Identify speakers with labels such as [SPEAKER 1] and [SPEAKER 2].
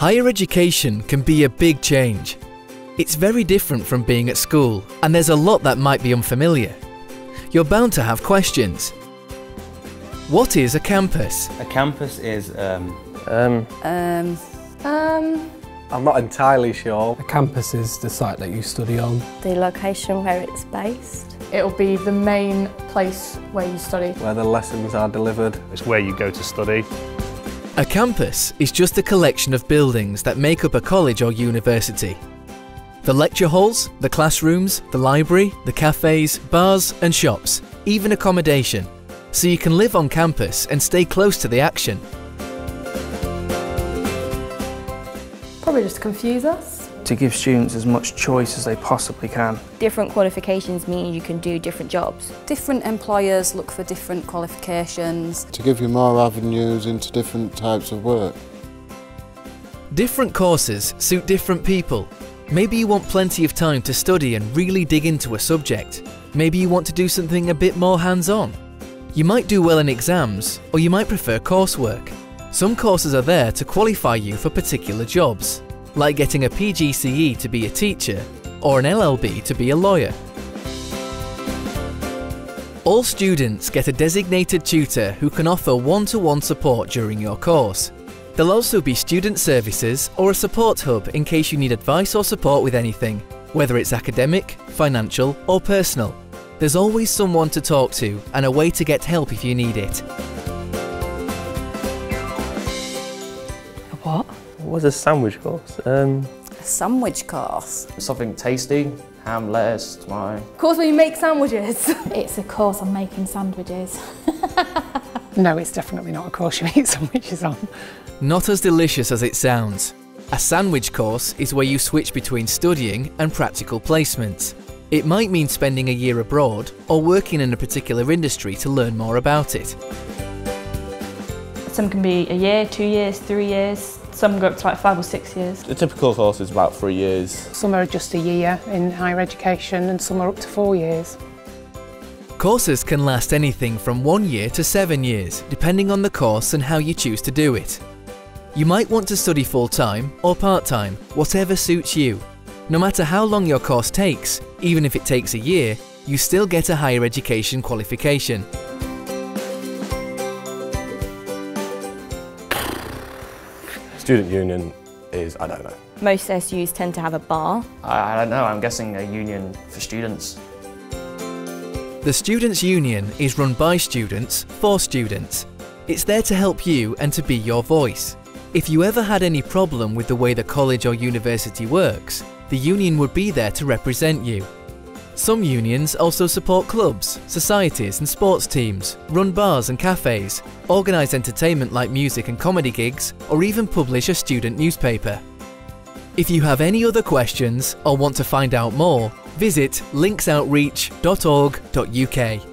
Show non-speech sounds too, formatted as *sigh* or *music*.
[SPEAKER 1] Higher education can be a big change. It's very different from being at school, and there's a lot that might be unfamiliar. You're bound to have questions. What is a campus?
[SPEAKER 2] A campus is um,
[SPEAKER 3] Um,
[SPEAKER 4] Um,
[SPEAKER 5] Um,
[SPEAKER 3] I'm not entirely sure.
[SPEAKER 6] A campus is the site that you study on.
[SPEAKER 4] the location where it's based.
[SPEAKER 5] it'll be the main place where you study.
[SPEAKER 3] Where the lessons are delivered.
[SPEAKER 7] It's where you go to study.
[SPEAKER 1] A campus is just a collection of buildings that make up a college or university. The lecture halls, the classrooms, the library, the cafes, bars and shops, even accommodation. So you can live on campus and stay close to the action.
[SPEAKER 5] Probably just confuse us.
[SPEAKER 8] To give students as much choice as they possibly can.
[SPEAKER 4] Different qualifications mean you can do different jobs.
[SPEAKER 9] Different employers look for different qualifications.
[SPEAKER 10] to give you more avenues into different types of work.
[SPEAKER 1] Different courses suit different people. Maybe you want plenty of time to study and really dig into a subject. Maybe you want to do something a bit more hands-on. You might do well in exams, or you might prefer coursework. Some courses are there to qualify you for particular jobs, like getting a PGCE to be a teacher, or an LLB to be a lawyer. All students get a designated tutor who can offer one-to-one support during your course. There'll also be student services or a support hub in case you need advice or support with anything, whether it's academic, financial or personal. There's always someone to talk to and a way to get help if you need it.
[SPEAKER 9] What?
[SPEAKER 3] What was a sandwich course? Um,
[SPEAKER 9] A sandwich course.
[SPEAKER 2] something tasty, ham, lettuce, tomato.
[SPEAKER 5] Of course, when you make sandwiches. *laughs*
[SPEAKER 11] It's a course on making sandwiches. *laughs*
[SPEAKER 12] No, it's definitely not a course you eat *laughs* sandwiches on.
[SPEAKER 1] Not as delicious as it sounds. A sandwich course is where you switch between studying and practical placements. It might mean spending a year abroad or working in a particular industry to learn more about it.
[SPEAKER 11] Some can be a year, two years, three years. Some go up to like five or six years.
[SPEAKER 10] The typical course is about three years.
[SPEAKER 12] Some are just a year in higher education and some are up to four years.
[SPEAKER 1] Courses can last anything from one year to seven years, depending on the course and how you choose to do it. You might want to study full-time or part-time, whatever suits you. No matter how long your course takes, even if it takes a year, you still get a higher education qualification.
[SPEAKER 7] Student union is, I don't know.
[SPEAKER 4] Most SUs tend to have a bar.
[SPEAKER 2] I, I don't know, I'm guessing a union for students.
[SPEAKER 1] The Students' Union is run by students for students. It's there to help you and to be your voice. If you ever had any problem with the way the college or university works, the union would be there to represent you. Some unions also support clubs, societies and sports teams, run bars and cafes, organise entertainment like music and comedy gigs, or even publish a student newspaper. If you have any other questions or want to find out more, visit linksoutreach.org.uk.